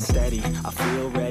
steady, I feel ready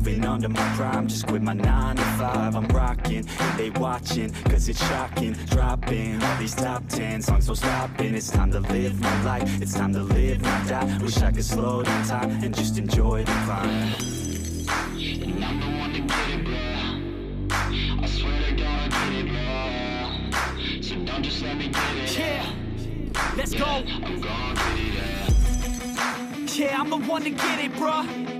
moving under my prime Just quit my 9 to 5 I'm rocking, they watching Cause it's shocking, dropping All these top 10 songs, no stopping It's time to live my life It's time to live, not die Wish I could slow down time And just enjoy the climb And I'm the one to get it, bro. I swear to God, I get it, bro. So don't just let me. Yeah, let's go. I'm gon' get it, yeah. Yeah, I'm the one to get it, bruh.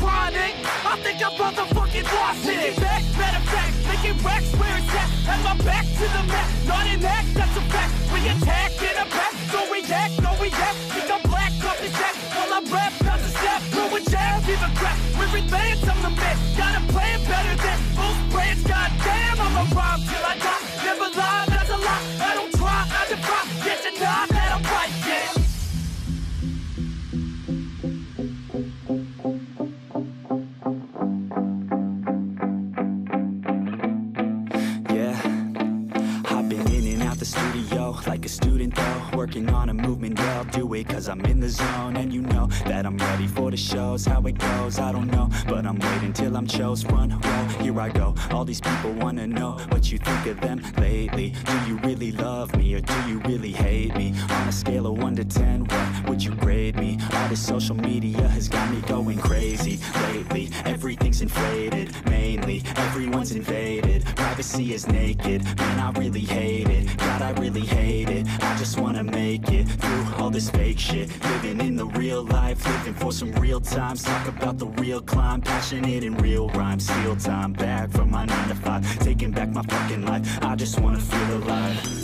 I think I'm motherfucking lost it. Taking back, matter of fact, making racks where it's at. Have my back to the mat, not an act, that's a fact. We attack in a pack, so we act, no we like a student though. Working on a movement, yeah, I'll do it cause I'm in the zone. And you know that I'm ready for the shows How it goes, I don't know. But I'm waiting till I'm chose Front row, here I go. All these people wanna know what you think of them lately. Do you really love me or do you really hate scale of 1 to 10, what would you grade me? All this social media has got me going crazy lately. Everything's inflated, mainly Everyone's invaded, privacy is naked Man, I really hate it, God, I really hate it. I just wanna make it through all this fake shit. Living in the real life, living for some real times Talk about the real climb, passionate in real rhymes Steal time back from my 9 to 5 Taking back my fucking life, I just wanna feel alive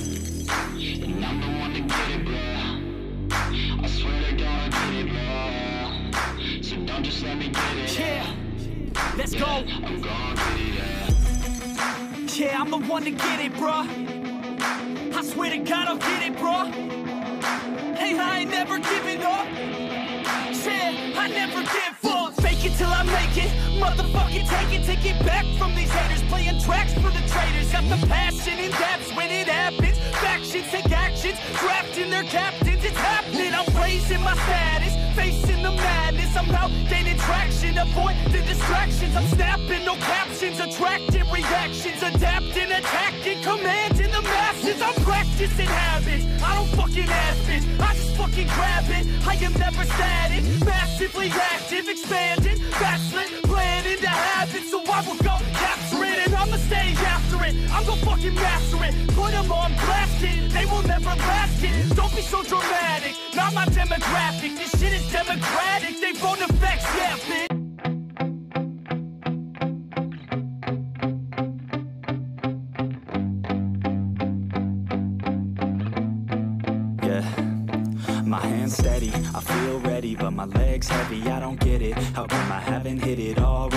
So don't just let me get it. Yeah, let's go. I'm it, yeah. Yeah, I'm the one to get it, bruh. I swear to God, I'll get it, bruh. Hey, I ain't never giving up. Yeah, I never give up. Fake it till I make it. Motherfucking take it, take it back from these haters. Playing tracks for the traitors. Got the passion in depths when it happens. Factions take actions, drafting their captains. It's happening. I'm raising my status, facing the madness. I'm out gaining traction, avoid the distractions. I'm snapping, no captions, attracting reactions, adapting, attacking, commanding the masses. I'm practicing habits. I don't fucking ask bitch. I just fucking grab it. I am never static, massively active, expanding, backslid, planning to have it. So I will go capture it and I'ma stay after it. I'm gonna fucking master it. Put them on blast. They will never last it. Don't be so dramatic. Not my demographic. This shit is democratic. They phone effects, yeah, bitch. Yeah. My hands steady, I feel ready, but my legs heavy, I don't get it. How come I haven't hit it already?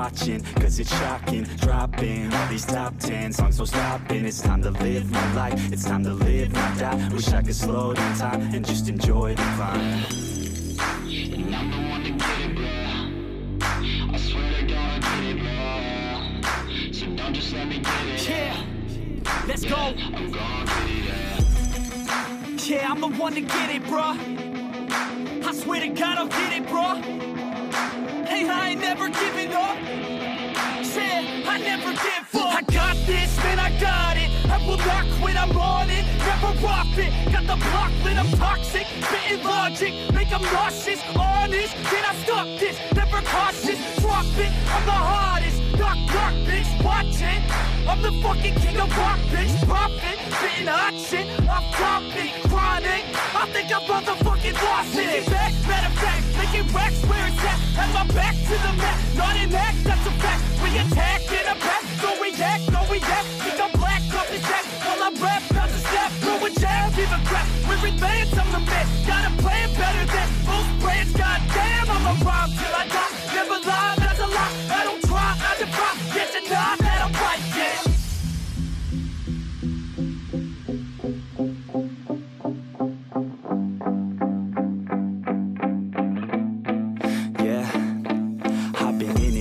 watching, cause it's shocking. Dropping all these top 10 songs, so stopping. It's time to live my life, it's time to live, my die. Wish I could slow down time and just enjoy the climb. And I'm the one to get it, bro. I swear to God, I get it, bro. So don't just let me get it. Yeah, let's go. I'm yeah. Yeah, I'm the one to get it, bruh. I swear to God, I'll get it, bruh. Hey, I ain't never giving up. Said I never give up. I got this, man, I got it. I will not quit, I'm on it. Never rock it. Got the block lit, I'm toxic. Spitting logic, make them nauseous. Honest, can I stop this? Never cautious, drop it. I'm the hardest. Knock, knock, bitch, watch it. I'm the fucking king of rock, bitch. Profit, spitting hot shit. I'm topic, chronic. I think I'm motherfucking lost it. Back, matter of making racks where it's at. Have my back to the mat, not an act, that's a fact. We attack in a pack, no react, no react. Think I'm black, up his neck. While I rap, bounce a step, throw a jab, give a crap. We're advanced, I'm the man.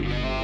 Música